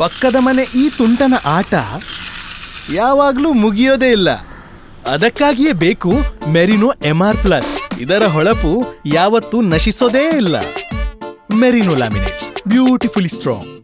ಪಕ್ಕದ ಮನೆ ಈ ತುಂಟನ ಆಟ ಯಾವಾಗ್ಲೂ ಮುಗಿಯೋದೇ ಇಲ್ಲ. ಅದಕ್ಕಾಗಿಯೇ ಬೇಕು ಮೆರಿನೋ ಎಂ ಆರ್ ಪ್ಲಸ್ ಇದರ ಹೊಳಪು ಯಾವತ್ತೂ ನಶಿಸೋದೇ ಇಲ್ಲ. Merino laminates. Beautifully strong.